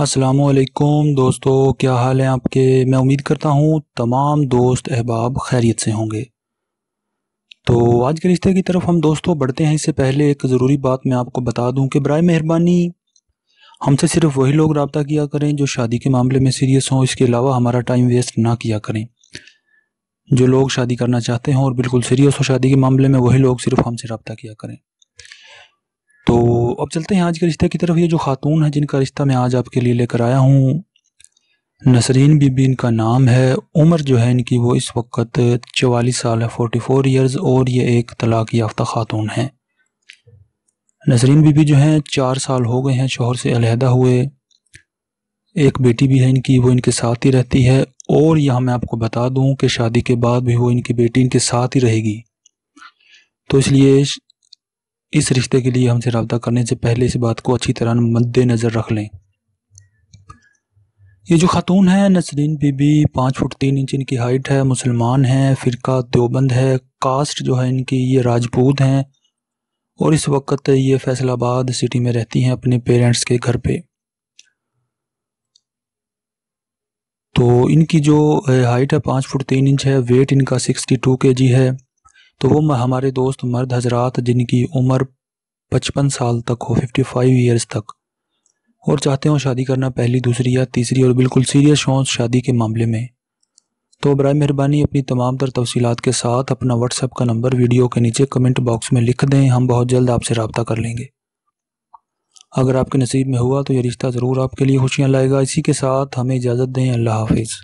असलकुम दोस्तों, क्या हाल है आपके? मैं उम्मीद करता हूँ तमाम दोस्त अहबाब खैरियत से होंगे। तो आज के रिश्ते की तरफ़ हम दोस्तों बढ़ते हैं। इससे पहले एक ज़रूरी बात मैं आपको बता दूँ कि बर मेहरबानी। हमसे सिर्फ़ वही लोग रबता किया करें जो शादी के मामले में सीरियस हों। इसके अलावा हमारा टाइम वेस्ट ना किया करें। जो लोग शादी करना चाहते हों और बिल्कुल सीरियस हो शादी के मामले में, वही लोग सिर्फ़ हमसे रबता किया करें। तो अब चलते हैं आज के रिश्ते की तरफ़। ये जो खातून है, जिनका रिश्ता मैं आज आपके लिए लेकर आया हूँ, नसरीन बीबी इनका नाम है। उम्र जो है इनकी वो इस वक्त चवालीस साल है फोर्टी फोर ईयर्स और ये एक तलाक याफ्ता खातून है। नसरीन बीबी जो हैं, चार साल हो गए हैं शोहर से अलहदा हुए। एक बेटी भी है इनकी, वो इनके साथ ही रहती है। और यहाँ मैं आपको बता दूँ कि शादी के बाद भी वो इनकी बेटी इनके साथ ही रहेगी। तो इसलिए इस रिश्ते के लिए हमसे रब्ता करने से पहले इस बात को अच्छी तरह मद्देनज़र रख लें। ये जो खातून है, नसरीन बीबी, पाँच फुट तीन इंच इनकी हाइट है, मुसलमान है, फ़िरका देवबंद है, कास्ट जो है इनकी ये राजपूत हैं और इस वक्त ये फैसलाबाद सिटी में रहती हैं अपने पेरेंट्स के घर पे। तो इनकी जो हाइट है, पाँच फुट तीन इंच है, वेट इनका सिक्सटी टू के जी है। तो वो हमारे दोस्त मर्द हजरात जिनकी उम्र पचपन साल तक हो फिफ्टी फाइव ईयर्स तक। और चाहते हो शादी करना पहली, दूसरी या तीसरी और बिल्कुल सीरियस हों शादी के मामले में। तो बर मेहरबानी अपनी तमाम तर तफसीलात के साथ अपना व्हाट्सएप का नंबर वीडियो के नीचे कमेंट बॉक्स में लिख दें, हम बहुत जल्द आपसे रबता कर लेंगे। अगर आपके नसीब में हुआ तो यह रिश्ता ज़रूर आपके लिए खुशियाँ लाएगा। इसी के साथ हमें इजाज़त दें, अल्लाह हाफिज़।